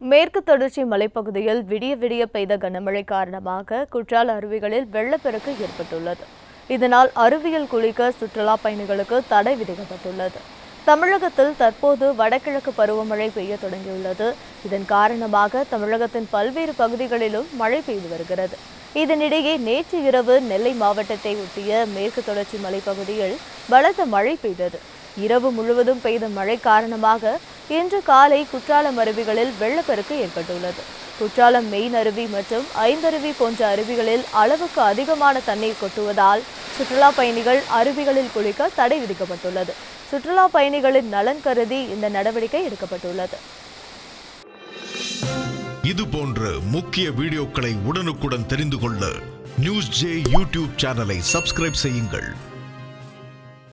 மேற்கு தொடர்ச்சி மலைப்பகுதியில் விடிய விடிய பெய்த கனமழை காரணமாக குற்றால அருவிகளில் வெள்ளப்பெருக்கு ஏற்பட்டுள்ளது. இதனால் அருவியில் குளிக்க சுற்றுலா பயணிகளுக்கு தடை விதிக்கப்பட்டுள்ளது. தமிழகத்தில் தற்போது வடகிழக்கு பருவமழை பெய்ய தொடங்கியுள்ளது. இதன் காரணமாக தமிழகத்தின் பல்வேறு பகுதிகளிலும் மழை பெய்து வருகிறது. இதனிடையே நேற்று இரவு நெல்லை மாவட்டத்தை ஒட்டிய மேற்கு தொடர்ச்சி மலைப்பகுதியில் பலத்த மழை பெய்தது. இரவு முழுவதும் பெய்த மழை காரணமாக இன்று காலை குற்றாலம் அருவிகளில் வெள்ளப்பெருக்கு ஏற்பட்டுள்ளது. குற்றாலம் மெயின் அருவி மற்றும் ஐந்தருவி போன்ற அருவிகளில் அளவுக்கு அதிகமான தண்ணீர் கொட்டுவதால் சுற்றுலா பயணிகள் அருவிகளில் குளிக்க தடை விதிக்கப்பட்டுள்ளது. சுற்றுலா பயணிகளின் நலன் கருதி இந்த நடவடிக்கை எடுக்கப்பட்டுள்ளது. இது போன்ற முக்கிய வீடியோக்களை உடனுக்குடன் தெரிந்து கொள்ள நியூஸ் ஜே யூடியூப் சேனலை சப்ஸ்கிரைப் செய்யுங்கள்.